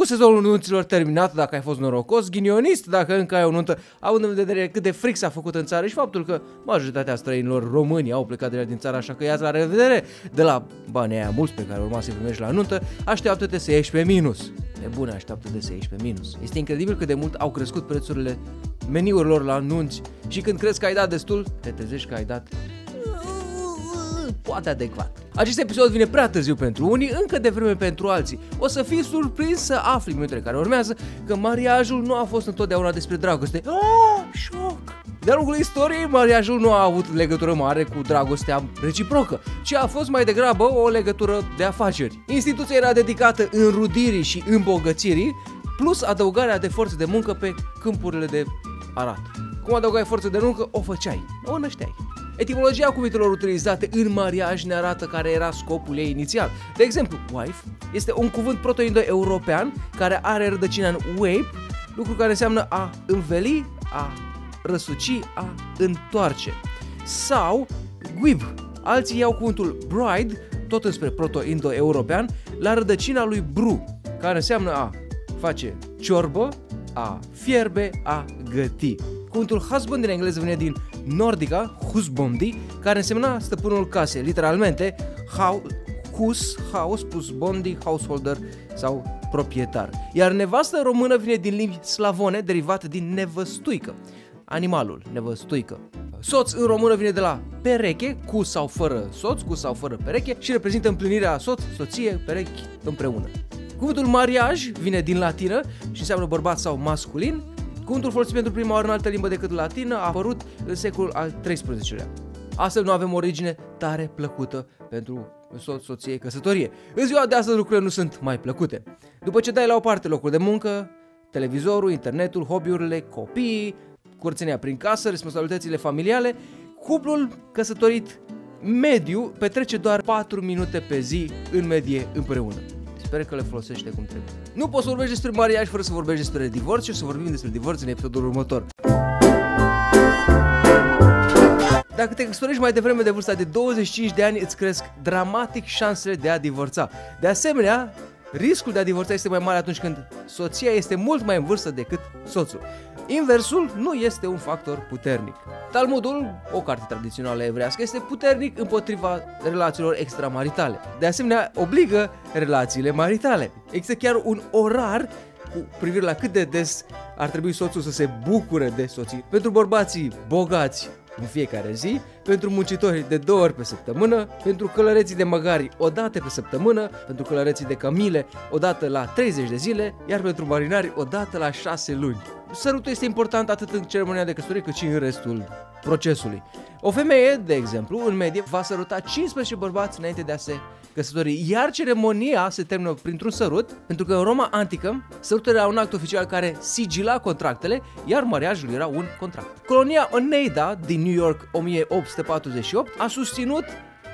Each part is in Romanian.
cu sezonul nunților terminat, dacă ai fost norocos, ghinionist, dacă încă ai o nuntă, având în vedere cât de fric s-a făcut în țară și faptul că majoritatea străinilor români au plecat de din țară, așa că ia la revedere de la banii aia mulți pe care urma să-i primești la nuntă, așteaptă-te să ieși pe minus. E bune, așteaptă-te să ieși pe minus. Este incredibil cât de mult au crescut prețurile meniurilor la nunți și când crezi că ai dat destul, te trezești că ai dat poate adecvat. Acest episod vine prea târziu pentru unii, încă de vreme pentru alții. O să fii surprins să afli minutele care urmează că mariajul nu a fost întotdeauna despre dragoste. Oh, șoc! De-a lungul istoriei, mariajul nu a avut legătură mare cu dragostea reciprocă, ci a fost mai degrabă o legătură de afaceri. Instituția era dedicată înrudirii și îmbogățirii, plus adăugarea de forțe de muncă pe câmpurile de arat. Cum adăugai forță de muncă, o făceai, o nășteai. Etimologia cuvintelor utilizate în mariaj ne arată care era scopul ei inițial. De exemplu, wife este un cuvânt proto-indo-european care are rădăcina în wape, lucru care înseamnă a înveli, a răsuci, a întoarce. Sau gwib. Alții iau cuvântul bride, tot înspre proto-indo-european, la rădăcina lui bru, care înseamnă a face ciorbă, a fierbe, a găti. Cuvântul husband din engleză vine din nordica, husbondi, care însemna stăpânul casei, literalmente hus, house plus bondi, householder sau proprietar. Iar nevastă română vine din limbi slavone, derivată din nevăstuică, animalul, nevăstuică. Soț în română vine de la pereche, cu sau fără soț, cu sau fără pereche și reprezintă împlinirea soț, soție, perechi împreună. Cuvântul mariaj vine din latină și înseamnă bărbat sau masculin, Cuvântul folosit pentru prima oară în altă limbă decât latină a apărut în secolul al XIII-lea. Astfel nu avem origine tare plăcută pentru soț, soție, căsătorie. În ziua de astăzi lucrurile nu sunt mai plăcute. După ce dai la o parte locul de muncă, televizorul, internetul, hobby-urile, copiii, curțenia prin casă, responsabilitățile familiale, cuplul căsătorit mediu petrece doar 4 minute pe zi în medie împreună. Sper că le folosește cum trebuie. Nu poți să vorbești despre mariaj fără să vorbești despre divorț și o să vorbim despre divorț în episodul următor. Dacă te căsătorești mai devreme de vârsta de 25 de ani, îți cresc dramatic șansele de a divorța. De asemenea, riscul de a divorța este mai mare atunci când soția este mult mai în vârstă decât soțul. Inversul nu este un factor puternic. Talmudul, o carte tradițională evrească, este puternic împotriva relațiilor extramaritale. De asemenea, obligă relațiile maritale. Există chiar un orar cu privire la cât de des ar trebui soțul să se bucure de soții. Pentru bărbații bogați în fiecare zi, pentru muncitori de două ori pe săptămână, pentru călăreții de măgari o dată pe săptămână, pentru călăreții de camile o dată la 30 de zile, iar pentru marinari o dată la 6 luni. Sărutul este important atât în ceremonia de căsătorie cât și în restul procesului. O femeie, de exemplu, în medie va săruta 15 bărbați înainte de a se căsători, iar ceremonia se termină printr-un sărut, pentru că în Roma antică, sărutul era un act oficial care sigila contractele, iar mariajul era un contract. Colonia Oneida din New York 1848 a susținut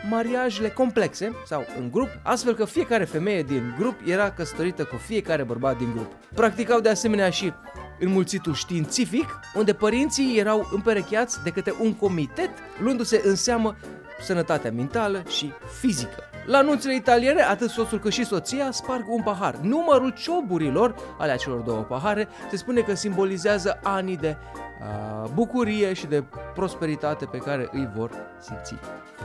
mariajele complexe sau în grup, astfel că fiecare femeie din grup era căsătorită cu fiecare bărbat din grup. Practicau de asemenea și înmulțitul științific, unde părinții erau împerecheați de către un comitet, luându-se în seamă sănătatea mentală și fizică. La anunțurile italiene, atât soțul cât și soția sparg un pahar. Numărul cioburilor ale acelor două pahare se spune că simbolizează anii de uh, bucurie și de prosperitate pe care îi vor simți.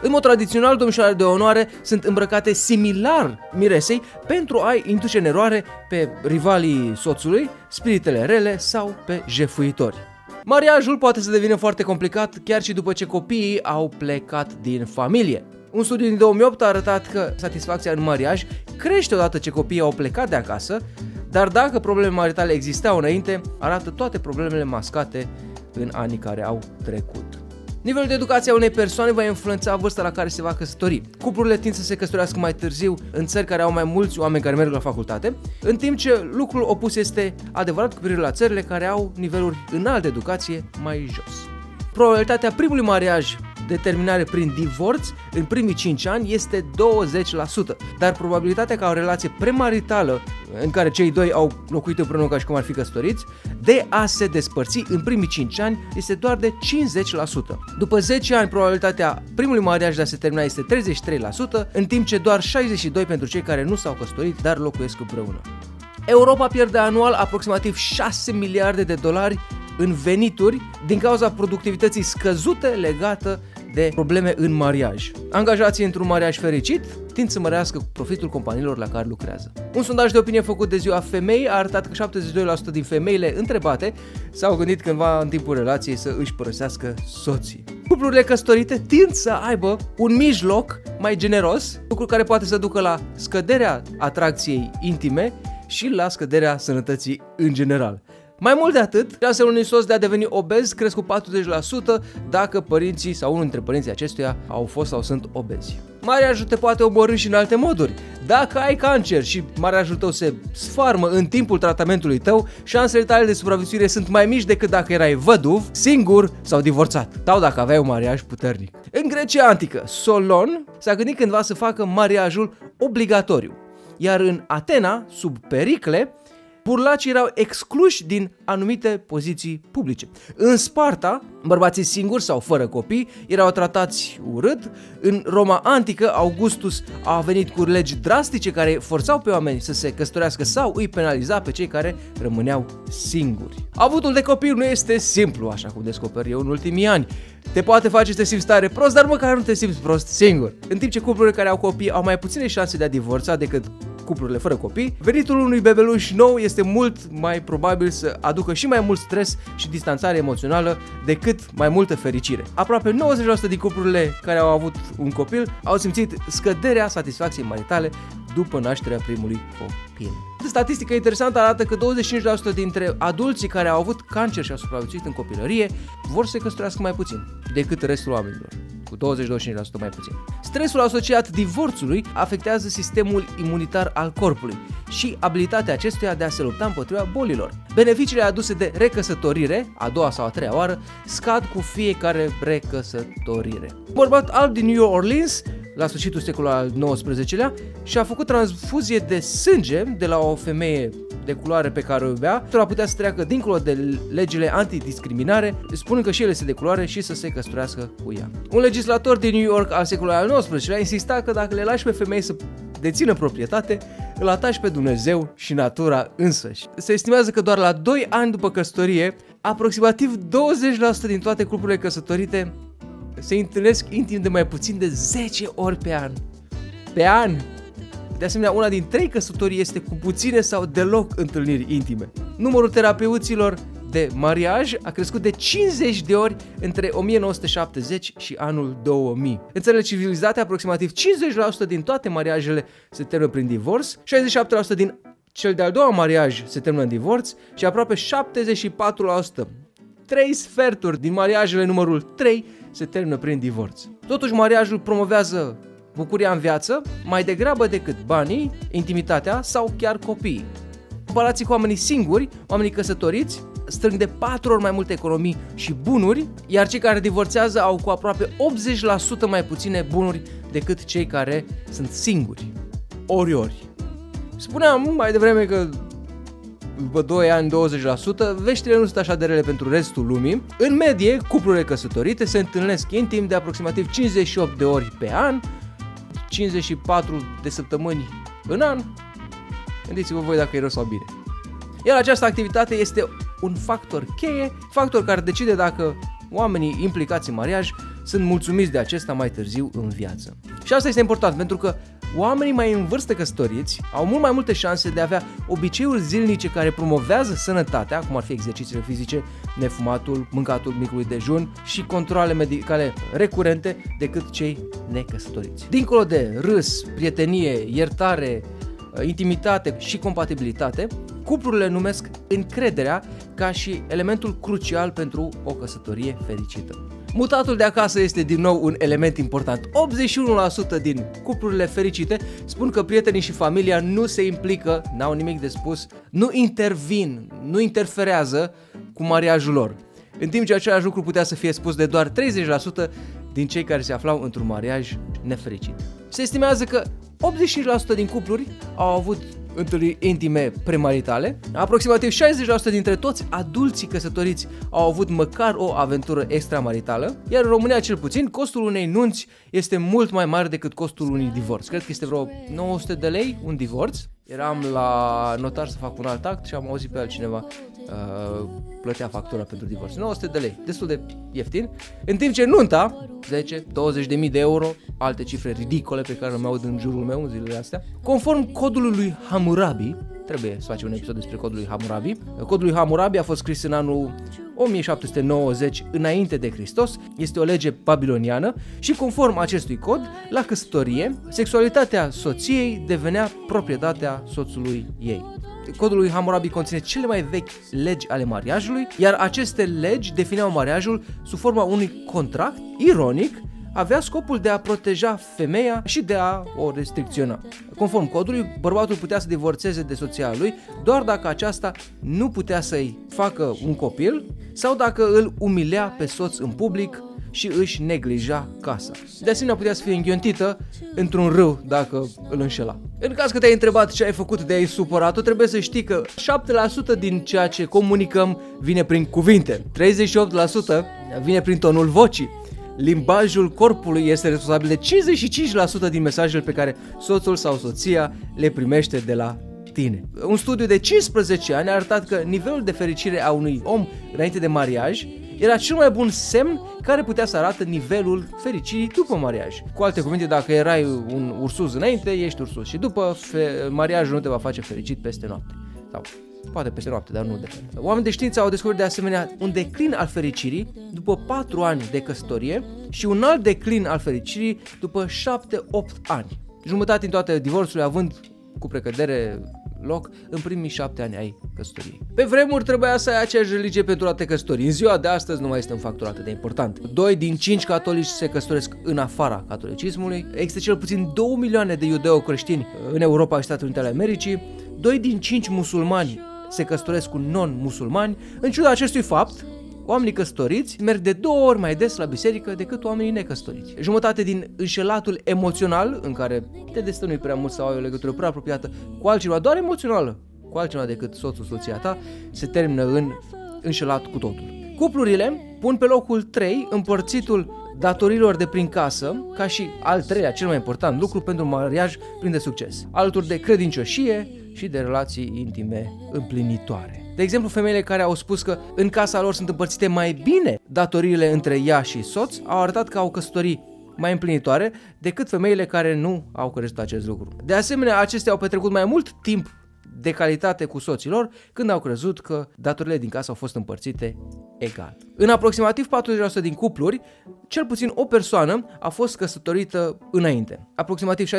În mod tradițional, domnișoarele de onoare sunt îmbrăcate similar miresei pentru a-i induce în eroare pe rivalii soțului, spiritele rele sau pe jefuitori. Mariajul poate să devină foarte complicat chiar și după ce copiii au plecat din familie. Un studiu din 2008 a arătat că satisfacția în mariaj crește odată ce copiii au plecat de acasă, dar dacă probleme maritale existau înainte, arată toate problemele mascate în anii care au trecut. Nivelul de educație a unei persoane va influența vârsta la care se va căsători. Cuplurile tind să se căsătorească mai târziu în țări care au mai mulți oameni care merg la facultate, în timp ce lucrul opus este adevărat cu privire la țările care au niveluri înalt de educație mai jos. Probabilitatea primului mariaj determinare prin divorț în primii 5 ani este 20%, dar probabilitatea ca o relație premaritală în care cei doi au locuit împreună ca și cum ar fi căsătoriți, de a se despărți în primii 5 ani este doar de 50%. După 10 ani, probabilitatea primului mariaj de a se termina este 33%, în timp ce doar 62% pentru cei care nu s-au căsătorit, dar locuiesc împreună. Europa pierde anual aproximativ 6 miliarde de dolari în venituri din cauza productivității scăzute legată de probleme în mariaj. Angajații într-un mariaj fericit tind să mărească profitul companiilor la care lucrează. Un sondaj de opinie făcut de ziua femei a arătat că 72% din femeile întrebate s-au gândit cândva în timpul relației să își părăsească soții. Cuplurile căsătorite tind să aibă un mijloc mai generos, lucru care poate să ducă la scăderea atracției intime și la scăderea sănătății în general. Mai mult de atât, șansele unui soț de a deveni obez cresc cu 40% dacă părinții sau unul dintre părinții acestuia au fost sau sunt obezi. Mariajul te poate omorâ și în alte moduri. Dacă ai cancer și mariajul tău se sfarmă în timpul tratamentului tău, șansele tale de supraviețuire sunt mai mici decât dacă erai văduv, singur sau divorțat, sau dacă aveai un mariaj puternic. În Grecia antică, Solon s-a gândit cândva să facă mariajul obligatoriu, iar în Atena, sub Pericle, burlacii erau excluși din anumite poziții publice. În Sparta, bărbații singuri sau fără copii erau tratați urât. În Roma antică, Augustus a venit cu legi drastice care forțau pe oameni să se căsătorească sau îi penaliza pe cei care rămâneau singuri. Avutul de copii nu este simplu, așa cum descoper eu în ultimii ani. Te poate face să te simți tare prost, dar măcar nu te simți prost singur. În timp ce cuplurile care au copii au mai puține șanse de a divorța decât cuplurile fără copii, venitul unui bebeluș nou este mult mai probabil să aducă și mai mult stres și distanțare emoțională decât mai multă fericire. Aproape 90% din cuplurile care au avut un copil au simțit scăderea satisfacției maritale după nașterea primului copil. Statistica interesantă arată că 25% dintre adulții care au avut cancer și au supraviețuit în copilărie vor să se căsătorească mai puțin decât restul oamenilor cu 20-25% mai puțin. Stresul asociat divorțului afectează sistemul imunitar al corpului și abilitatea acestuia de a se lupta împotriva bolilor. Beneficiile aduse de recăsătorire, a doua sau a treia oară, scad cu fiecare recăsătorire. Bărbat alb din New Orleans la sfârșitul secolului al XIX-lea și a făcut transfuzie de sânge de la o femeie de culoare pe care o iubea, pentru a putea să treacă dincolo de legile antidiscriminare, spunând că și el este de culoare și să se căsătorească cu ea. Un legislator din New York al secolului al XIX-lea insista că dacă le lași pe femei să dețină proprietate, îl atași pe Dumnezeu și natura însăși. Se estimează că doar la 2 ani după căsătorie, aproximativ 20% din toate cuplurile căsătorite se întâlnesc intim de mai puțin de 10 ori pe an. Pe an! De asemenea, una din trei căsătorii este cu puține sau deloc întâlniri intime. Numărul terapeuților de mariaj a crescut de 50 de ori între 1970 și anul 2000. În țările civilizate, aproximativ 50% din toate mariajele se termină prin divorț, 67% din cel de-al doua mariaj se termină în divorț și aproape 74%, 3 sferturi din mariajele numărul 3 se termină prin divorț. Totuși, mariajul promovează bucuria în viață mai degrabă decât banii, intimitatea sau chiar copiii. Comparații cu oamenii singuri, oamenii căsătoriți, strâng de 4 ori mai multe economii și bunuri, iar cei care divorțează au cu aproape 80% mai puține bunuri decât cei care sunt singuri. Ori ori. Spuneam mai devreme că după 2 ani 20%, veștile nu sunt așa de rele pentru restul lumii. În medie, cuplurile căsătorite se întâlnesc intim de aproximativ 58 de ori pe an, 54 de săptămâni în an. Gândiți-vă voi dacă e rău sau bine. Iar această activitate este un factor cheie, factor care decide dacă oamenii implicați în mariaj sunt mulțumiți de acesta mai târziu în viață. Și asta este important pentru că oamenii mai în vârstă căsătoriți au mult mai multe șanse de a avea obiceiuri zilnice care promovează sănătatea, cum ar fi exercițiile fizice, nefumatul, mâncatul micului dejun și controle medicale recurente decât cei necăsătoriți. Dincolo de râs, prietenie, iertare, intimitate și compatibilitate, cuplurile numesc încrederea ca și elementul crucial pentru o căsătorie fericită. Mutatul de acasă este din nou un element important. 81% din cuplurile fericite spun că prietenii și familia nu se implică, n-au nimic de spus, nu intervin, nu interferează cu mariajul lor. În timp ce același lucru putea să fie spus de doar 30% din cei care se aflau într-un mariaj nefericit. Se estimează că 85% din cupluri au avut întâlniri intime premaritale. Aproximativ 60% dintre toți adulții căsătoriți au avut măcar o aventură extramaritală, iar în România cel puțin costul unei nunți este mult mai mare decât costul unui divorț. Cred că este vreo 900 de lei un divorț. Eram la notar să fac un alt act și am auzit pe altcineva uh, plătea factura pentru divorț. 900 de lei, destul de ieftin. În timp ce nunta, 10, 20 de mii de euro, alte cifre ridicole pe care le aud în jurul meu în zilele astea, conform codului lui Hammurabi, trebuie să facem un episod despre codul lui Hammurabi. Codul lui Hammurabi a fost scris în anul 1790 înainte de Hristos, este o lege babiloniană și conform acestui cod, la căsătorie, sexualitatea soției devenea proprietatea soțului ei. Codul lui Hammurabi conține cele mai vechi legi ale mariajului, iar aceste legi defineau mariajul sub forma unui contract ironic avea scopul de a proteja femeia și de a o restricționa. Conform codului, bărbatul putea să divorțeze de soția lui doar dacă aceasta nu putea să-i facă un copil sau dacă îl umilea pe soț în public și își neglija casa. De asemenea, putea să fie înghiontită într-un râu dacă îl înșela. În caz că te-ai întrebat ce ai făcut de ai supărat trebuie să știi că 7% din ceea ce comunicăm vine prin cuvinte, 38% vine prin tonul vocii, limbajul corpului este responsabil de 55% din mesajele pe care soțul sau soția le primește de la tine. Un studiu de 15 ani a arătat că nivelul de fericire a unui om înainte de mariaj era cel mai bun semn care putea să arate nivelul fericirii după mariaj. Cu alte cuvinte, dacă erai un ursus înainte, ești ursus și după mariajul nu te va face fericit peste noapte. Sau poate peste noapte, dar nu de Oamenii de știință au descoperit de asemenea un declin al fericirii după 4 ani de căsătorie și un alt declin al fericirii după 7-8 ani. Jumătate din toate divorțurile având cu precădere loc în primii șapte ani ai căsătoriei. Pe vremuri trebuia să ai aceeași religie pentru a te căsători. În ziua de astăzi nu mai este un factor atât de important. Doi din cinci catolici se căsătoresc în afara catolicismului. Există cel puțin 2 milioane de iudeo-creștini în Europa și Statele Unite ale Americii. Doi din cinci musulmani se căsătoresc cu non-musulmani. În ciuda acestui fapt, Oamenii căsătoriți merg de două ori mai des la biserică decât oamenii necăsătoriți. Jumătate din înșelatul emoțional, în care te destănui prea mult sau ai o legătură prea apropiată cu altcineva, doar emoțională, cu altcineva decât soțul, soția ta, se termină în înșelat cu totul. Cuplurile pun pe locul 3 împărțitul datorilor de prin casă, ca și al treilea, cel mai important lucru pentru mariaj plin de succes, alături de credincioșie și de relații intime împlinitoare. De exemplu, femeile care au spus că în casa lor sunt împărțite mai bine datoriile între ea și soț, au arătat că au căsătorii mai împlinitoare decât femeile care nu au crezut acest lucru. De asemenea, acestea au petrecut mai mult timp de calitate cu soților când au crezut că datorile din casă au fost împărțite egal. În aproximativ 40% din cupluri, cel puțin o persoană a fost căsătorită înainte. Aproximativ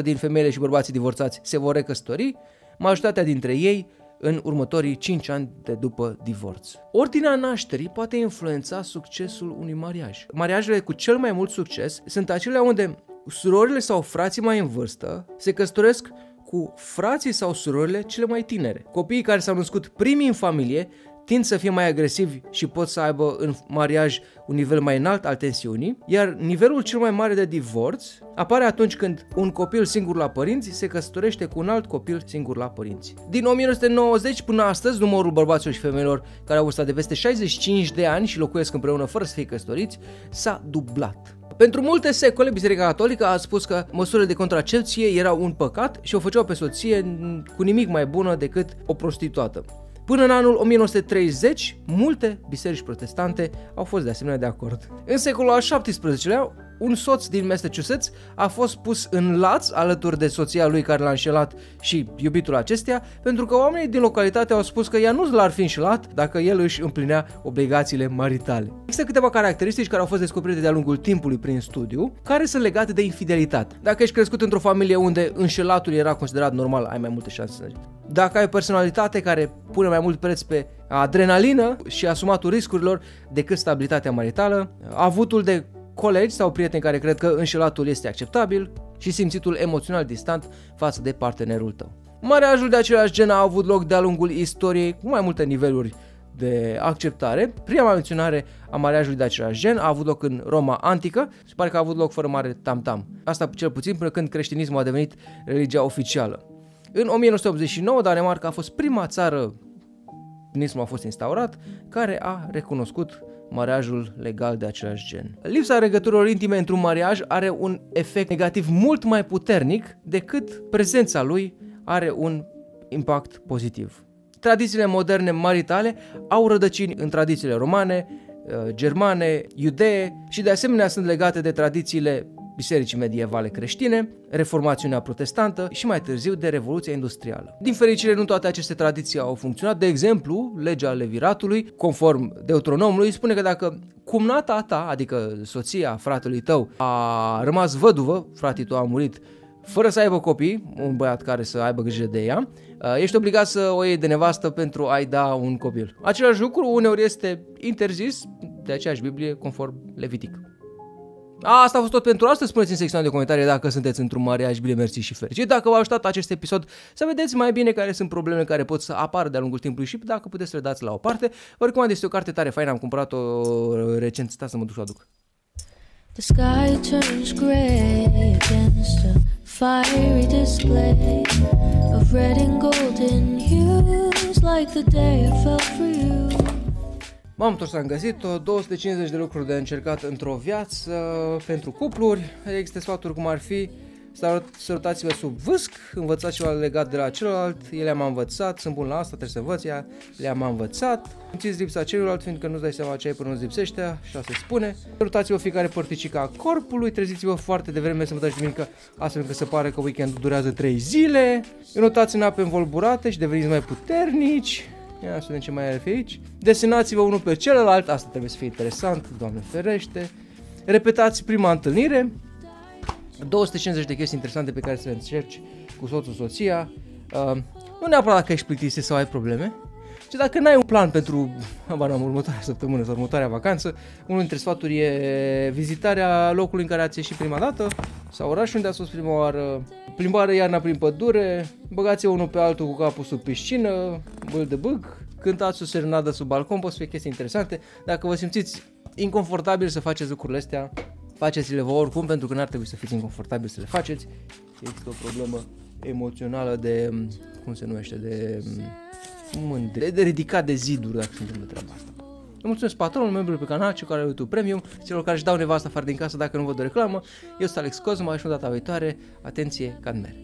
60% din femeile și bărbații divorțați se vor recăsători, majoritatea dintre ei în următorii 5 ani de după divorț. Ordinea nașterii poate influența succesul unui mariaj. Mariajele cu cel mai mult succes sunt acelea unde surorile sau frații mai în vârstă se căsătoresc cu frații sau surorile cele mai tinere. Copiii care s-au născut primii în familie tind să fie mai agresivi și pot să aibă în mariaj un nivel mai înalt al tensiunii, iar nivelul cel mai mare de divorț apare atunci când un copil singur la părinți se căsătorește cu un alt copil singur la părinți. Din 1990 până astăzi, numărul bărbaților și femeilor care au vârsta de peste 65 de ani și locuiesc împreună fără să fie căsătoriți s-a dublat. Pentru multe secole, Biserica Catolică a spus că măsurile de contracepție erau un păcat și o făceau pe soție cu nimic mai bună decât o prostituată. Până în anul 1930, multe biserici protestante au fost de asemenea de acord. În secolul al XVII-lea, un soț din Massachusetts a fost pus în laț alături de soția lui care l-a înșelat și iubitul acestea, pentru că oamenii din localitate au spus că ea nu l-ar fi înșelat dacă el își împlinea obligațiile maritale. Există câteva caracteristici care au fost descoperite de-a lungul timpului prin studiu, care sunt legate de infidelitate. Dacă ești crescut într-o familie unde înșelatul era considerat normal, ai mai multe șanse dacă ai o personalitate care pune mai mult preț pe adrenalină și asumatul riscurilor decât stabilitatea maritală, avutul de colegi sau prieteni care cred că înșelatul este acceptabil și simțitul emoțional distant față de partenerul tău. Mariajul de același gen a avut loc de-a lungul istoriei cu mai multe niveluri de acceptare. Prima menționare a mariajului de același gen a avut loc în Roma antică și pare că a avut loc fără mare tam-tam. Asta cel puțin până când creștinismul a devenit religia oficială. În 1989, Danemarca a fost prima țară, creștinismul a fost instaurat, care a recunoscut mariajul legal de același gen. Lipsa legăturilor intime într-un mariaj are un efect negativ mult mai puternic decât prezența lui are un impact pozitiv. Tradițiile moderne maritale au rădăcini în tradițiile romane, uh, germane, iudee și de asemenea sunt legate de tradițiile bisericii medievale creștine, reformațiunea protestantă și mai târziu de Revoluția Industrială. Din fericire, nu toate aceste tradiții au funcționat. De exemplu, legea leviratului, conform Deuteronomului, spune că dacă cumnata ta, adică soția fratelui tău, a rămas văduvă, fratele tău a murit fără să aibă copii, un băiat care să aibă grijă de ea, ești obligat să o iei de nevastă pentru a-i da un copil. Același lucru uneori este interzis de aceeași Biblie conform Levitic. A, asta a fost tot pentru astăzi. Spuneți în secțiunea de comentarii dacă sunteți într-un mariaj bine mersi și fericit. Dacă v-a ajutat acest episod să vedeți mai bine care sunt probleme care pot să apară de-a lungul timpului și dacă puteți să le dați la o parte. Vă recomand, este o carte tare faină, am cumpărat-o recent, stați să mă duc să o aduc. The sky turns gray against a fiery display of red and golden hues like the day I fell for you. M-am întors, am găsit-o, 250 de lucruri de încercat într-o viață pentru cupluri, există sfaturi cum ar fi sărutați-vă sub vâsc, învățați ceva legat de la celălalt, ele am învățat, sunt bun la asta, trebuie să învăț ea, le-am învățat, simțiți lipsa celuilalt, fiindcă nu-ți dai seama ce ai până nu-ți lipsește, așa se spune. Sărutați-vă fiecare părticică a corpului, treziți-vă foarte devreme sâmbătă și duminică, astfel încât să pare că weekendul durează 3 zile, înotați în ape învolburate și deveniți mai puternici, Ia să vedem ce mai are fi aici. Desenați-vă unul pe celălalt, asta trebuie să fie interesant, Doamne ferește. Repetați prima întâlnire. 250 de chestii interesante pe care să le încerci cu soțul, soția. Uh, nu neapărat dacă ești plictisit sau ai probleme, ci dacă n-ai un plan pentru am, următoarea săptămână sau următoarea vacanță, unul dintre sfaturi e vizitarea locului în care ați ieșit prima dată sau orașul unde ați fost prima oară, plimbare iarna prin pădure, băgați unul pe altul cu capul sub piscină, bâl de bâc, cântați o serenadă sub balcon, pot să fie chestii interesante. Dacă vă simțiți inconfortabil să faceți lucrurile astea, faceți-le vă oricum, pentru că n-ar trebui să fiți inconfortabil să le faceți. Există o problemă emoțională de, cum se numește, de mândre, de ridicat de ziduri dacă se întâmplă treaba asta. Îi mulțumesc patronul, membru pe canal, cel care are YouTube Premium, celor care își dau nevasta afară din casă dacă nu văd o reclamă. Eu sunt Alex Cosma și data viitoare. Atenție, can mere.